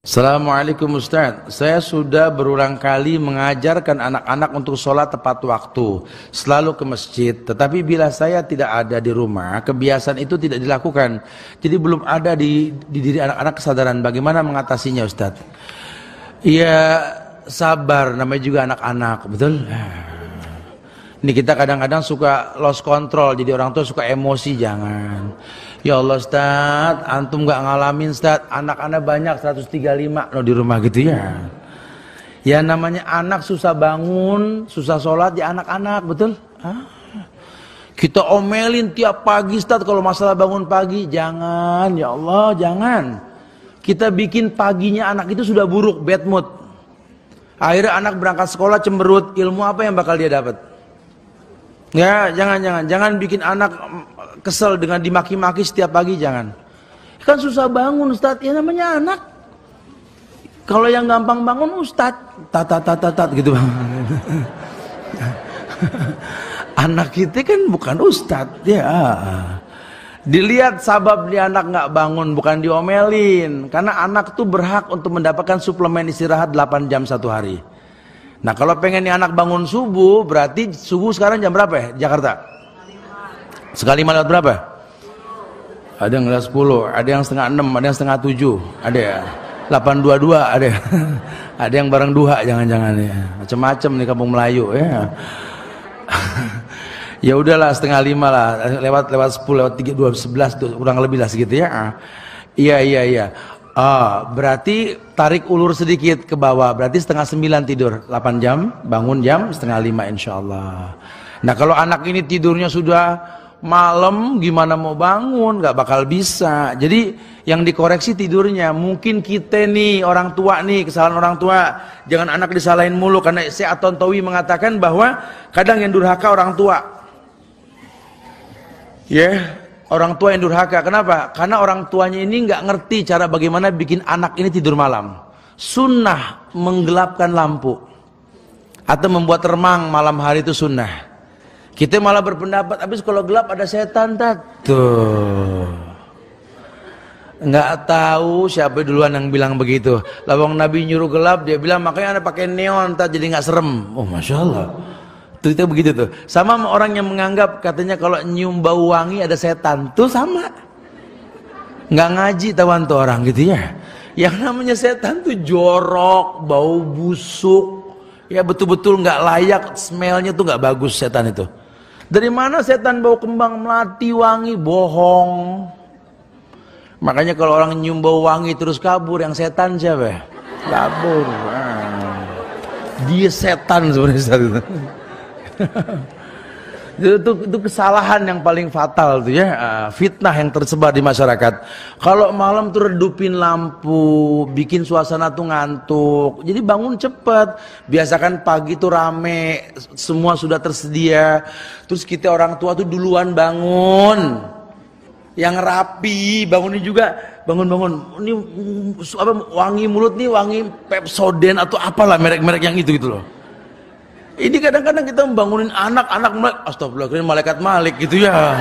Assalamualaikum Ustaz. Saya sudah berulang kali mengajarkan anak-anak untuk sholat tepat waktu Selalu ke masjid. Tetapi bila saya tidak ada di rumah Kebiasaan itu tidak dilakukan. Jadi belum ada di, di diri anak-anak kesadaran. Bagaimana mengatasinya Ustaz? Ya sabar. Namanya juga anak-anak Betul? Ini kita kadang-kadang suka lost control. Jadi orang tua suka emosi Jangan Ya Allah Ustaz, antum gak ngalamin Ustaz, anak-anak banyak 135 no di rumah gitu ya. Ya namanya anak susah bangun, susah sholat ya anak-anak, betul? Hah? Kita omelin tiap pagi Ustaz kalau masalah bangun pagi, jangan ya Allah, jangan. Kita bikin paginya anak itu sudah buruk, bad mood. Akhirnya anak berangkat sekolah cemberut, ilmu apa yang bakal dia dapat? Ya, jangan jangan jangan bikin anak kesel dengan dimaki-maki setiap pagi jangan. Kan susah bangun Ustaz, ya namanya anak. Kalau yang gampang bangun Ustaz, tat tat tat gitu bang. anak kita kan bukan Ustaz, ya. Dilihat sabab di anak nggak bangun bukan diomelin karena anak tuh berhak untuk mendapatkan suplemen istirahat 8 jam satu hari. Nah kalau pengen anak bangun subuh berarti subuh sekarang jam berapa ya Jakarta? Sekali lewat berapa? Ada yang lewat 10, ada yang setengah 6, ada yang setengah 7, ada ya. 822 ada. ada yang bareng duha jangan-jangan ya. Macam-macam nih kampung Melayu ya. ya udahlah setengah lima lah lewat lewat 10 lewat 3 2 11 kurang lebih lah segitu ya. Iya iya iya. Ah, berarti tarik ulur sedikit ke bawah. Berarti setengah sembilan tidur, 8 jam, bangun jam setengah lima insya Allah. Nah kalau anak ini tidurnya sudah malam gimana mau bangun? Nggak bakal bisa. Jadi yang dikoreksi tidurnya mungkin kita nih orang tua nih kesalahan orang tua jangan anak disalahin mulu. Karena si Atontowi mengatakan bahwa kadang yang durhaka orang tua. Ya yeah, orang tua yang durhaka. Kenapa? Karena orang tuanya ini nggak ngerti cara bagaimana bikin anak ini tidur malam. Sunnah menggelapkan lampu. Atau membuat remang malam hari itu sunnah kita malah berpendapat, habis kalau gelap ada setan. Tuh. Nggak tahu siapa duluan yang bilang begitu. Lawang Nabi nyuruh gelap, dia bilang makanya anda pakai neon, tak jadi nggak serem. Oh masya Allah. Tuh itu begitu tuh. Sama orang yang menganggap katanya kalau nyium bau wangi ada setan, tuh sama. Nggak ngaji tawan tuh orang gitu ya. Yang namanya setan tuh jorok, bau busuk, ya betul-betul nggak layak, smellnya tuh nggak bagus setan itu. Dari mana setan bau kembang melati wangi? Bohong. Makanya kalau orang nyium bau wangi terus kabur, yang setan siapa? Kabur. Ah. Dia setan sebenarnya. itu, itu, kesalahan yang paling fatal tuh ya. Uh, fitnah yang tersebar di masyarakat. Kalau malam tuh redupin lampu bikin suasana tuh ngantuk. Jadi bangun cepet. Biasakan pagi tuh rame semua sudah tersedia. Terus kita orang tua tuh duluan bangun. Yang rapi bangunnya juga. Bangun-bangun ini apa wangi mulut nih wangi Pepsoden atau apalah merek-merek yang itu gitu loh ini kadang-kadang kita membangunin anak-anak astagfirullahaladzim malaikat malik gitu ya